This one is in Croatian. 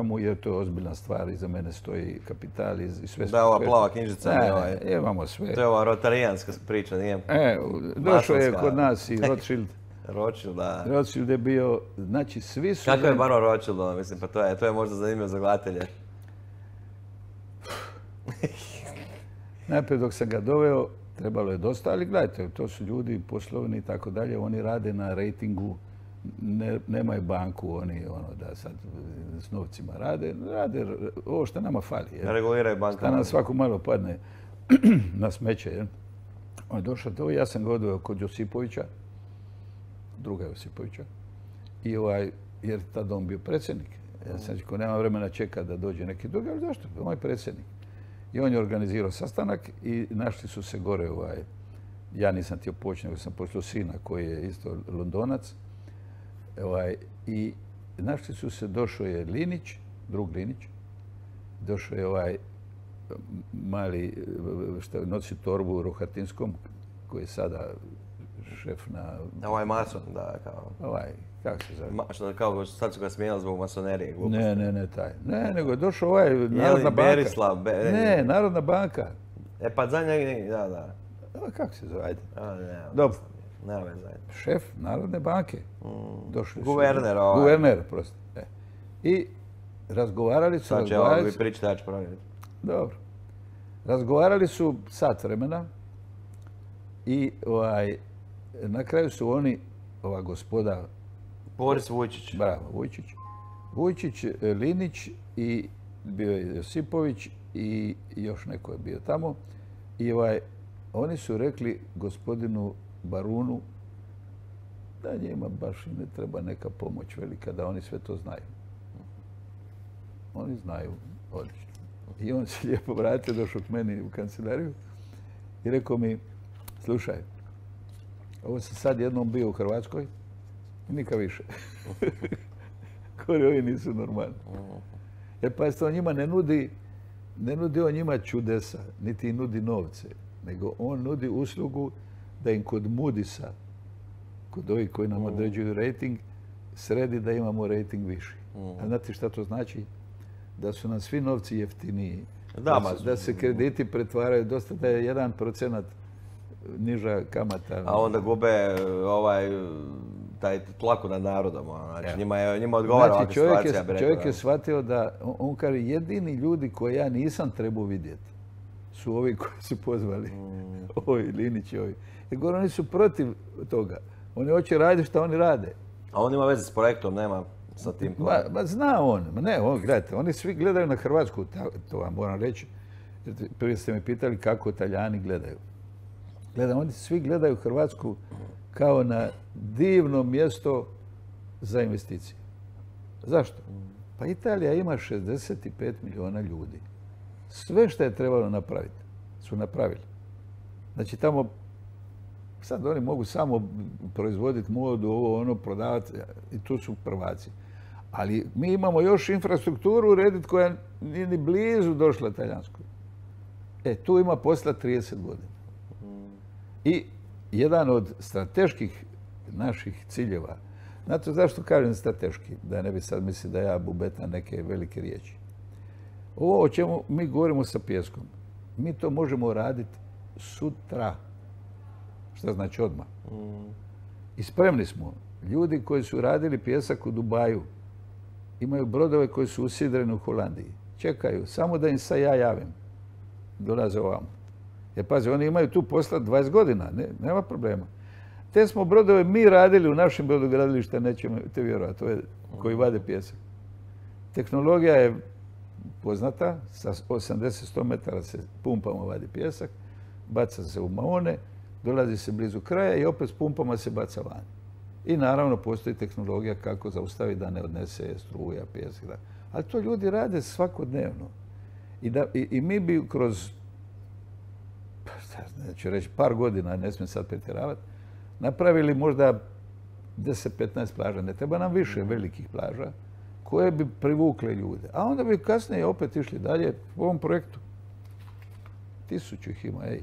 programu jer to je ozbiljna stvar i za mene stoji kapital i sve Da, ova plava knjižica. Ne, ovaj, ne, imamo sve. To je ova rotarijanska priča, nije? E, došao je kod nas i Rothschild. Rothschild, da. Rothschild je bio, znači svi su... Kako je Baron Rothschild, ono, mislim, pa to je, to je možda zanimljivo za gledatelje. Najprije dok sam ga doveo, trebalo je dosta, ali gledajte, to su ljudi poslovni i tako dalje, oni rade na rejtingu, ne, nemaju banku, oni ono da sad s novcima rade, rade ovo što nama fali. jel? Reguliraju Da bankama. nam svako malo padne na smeće. On je došao to, ja sam ga odveo kod Josipovića, druga Josipovića, i ovaj, jer tad on bio predsjednik. Ja sam rekao, nema vremena čeka da dođe neki drugi, ali zašto? On je predsjednik. I on je organizirao sastanak i našli su se gore, ovaj, ja nisam htio poći, nego sam poslao sina koji je isto Londonac. Ovaj, I našli su se, došao je Linić, drug Linić, došao je ovaj mali, što nosi torbu u Rohatinskom, koji je sada šef na, Ovaj mason, da, kao... ovaj, kako se zove? Ma, što, kao, sad su ga smijenili zbog masonerije, gluposti. Ne, ne, ne taj. Ne, nego je došao ovaj Narodna banka. Berislav? Be- Ne, Narodna banka. E, pa za njega, da, da. A, kako se zove? Ajde. A, ne, Dobro. Nema veze, ajde. Šef Narodne banke. Došli su. Guverner, ovaj. Guverner, prosti. E. I razgovarali su, Sad će ovo su. pričati, ću provjeriti. Dobro. Razgovarali su sat vremena i ovaj, na kraju su oni, ova gospoda, Boris Vujčić. bravo, Vujčić, Vujčić, Linić i bio je Josipović i još neko je bio tamo. I ovaj, oni su rekli gospodinu Barunu da njima baš i ne treba neka pomoć velika, da oni sve to znaju. Oni znaju odlično. I on se lijepo vratio, došao k meni u kancelariju i rekao mi, slušaj, ovo sam sad jednom bio u Hrvatskoj i nikad više. Kori, ovi nisu normalni. Jer pazite, on njima ne nudi, ne nudi on njima čudesa, niti nudi novce, nego on nudi uslugu da im kod Moody'sa, kod ovih koji nam određuju rating, sredi da imamo rating viši. A znate šta to znači? Da su nam svi novci jeftiniji. Da, se- ma- da se krediti pretvaraju dosta, da je jedan procenat niža kamata. A onda gube e, ovaj, taj tlaku nad narodom. ono, Znači, njima, je, njima odgovara ovakva Znači, čovjek situacija, čovjek je shvatio da, on kaže, jedini ljudi koje ja nisam trebao vidjeti su ovi koji su pozvali. Mm. Ovi, Linić i ovi. Jer oni su protiv toga. Oni hoće raditi što oni rade. A on ima veze s projektom, nema sa tim. Ma, ma zna on, ma ne, on, gledajte, oni svi gledaju na Hrvatsku, to vam moram reći. Prije ste me pitali kako Italijani gledaju. Gledaj, oni svi gledaju Hrvatsku kao na divno mjesto za investicije. Zašto? Pa Italija ima 65 milijuna ljudi. Sve što je trebalo napraviti su napravili. Znači tamo sad oni mogu samo proizvoditi modu, ovo ono, prodavati i tu su prvaci. Ali mi imamo još infrastrukturu urediti koja nije ni blizu došla talijanskoj. E, tu ima posla 30 godina. I jedan od strateških naših ciljeva, znate zašto kažem strateški, da ne bi sad mislili da ja bubetam neke velike riječi. Ovo o čemu mi govorimo sa pjeskom, mi to možemo raditi sutra. Šta znači odmah? I spremni smo. Ljudi koji su radili pjesak u Dubaju, imaju brodove koji su usidreni u Holandiji. Čekaju, samo da im se ja javim. Dolaze ovamo. Jer pazi, oni imaju tu posla 20 godina, ne, nema problema. Te smo brodove mi radili u našim brodogradilišta, nećete vjerovati, ove koji vade pjesak. Tehnologija je poznata, sa 80-100 metara se pumpama vadi pjesak, baca se u maone, dolazi se blizu kraja i opet s pumpama se baca van. I naravno postoji tehnologija kako zaustaviti da ne odnese struja, pjesak. Ali to ljudi rade svakodnevno. I, da, i, mi bi kroz, pa šta znam, ću reći, par godina, ne smijem sad pretjeravati, napravili možda 10-15 plaža. Ne treba nam više velikih plaža koje bi privukle ljude. A onda bi kasnije opet išli dalje u ovom projektu. Tisuću ih ima, ej.